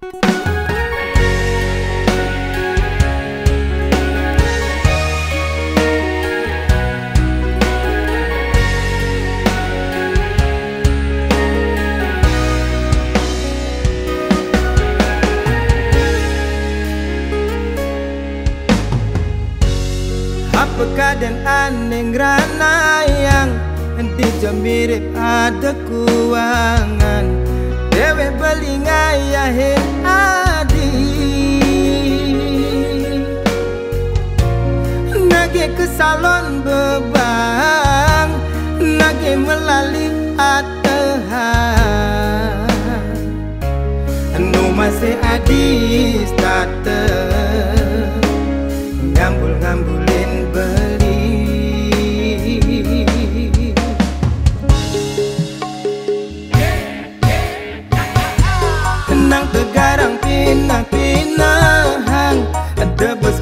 Apakah dan aneh rana yang Henti jam mirip ada kuangan? Dewi ngayahe adi Nage ke salon bebang Nage melali ataha Nu masih adi starter hang tegarang tina tina hang. Ada bes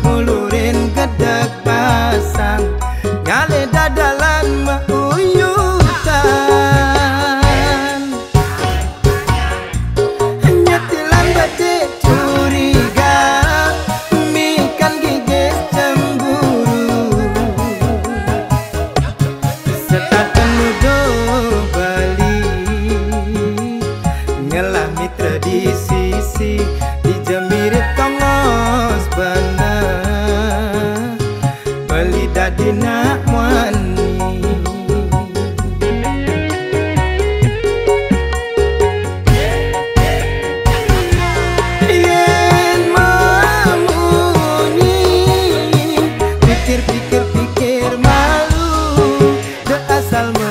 almas.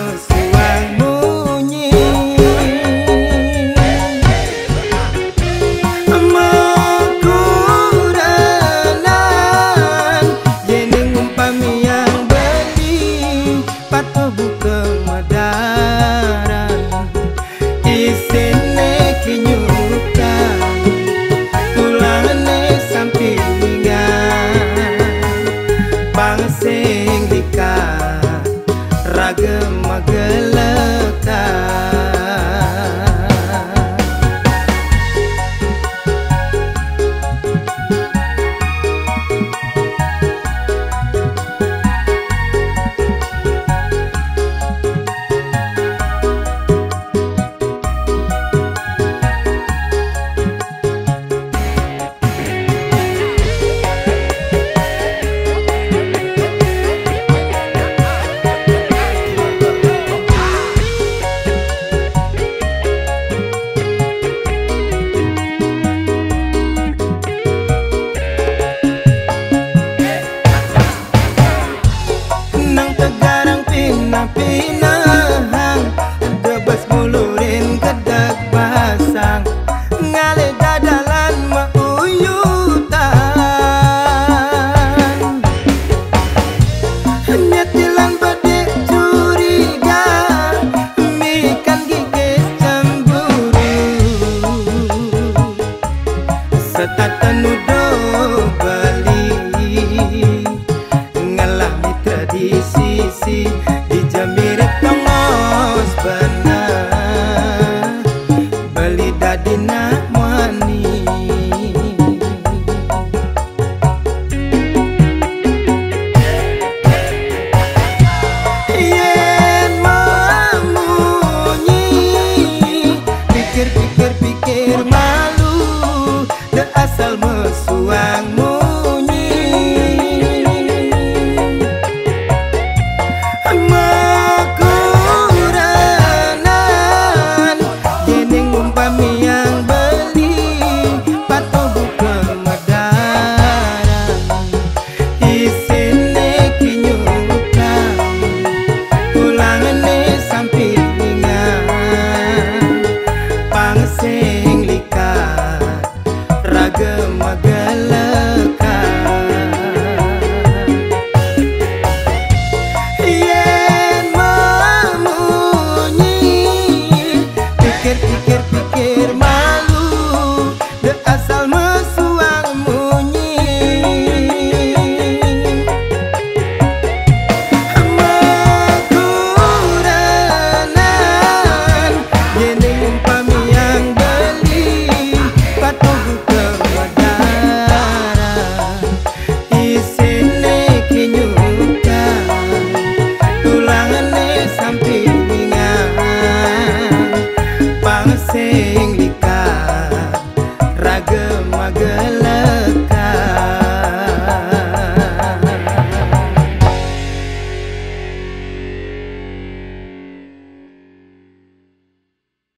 you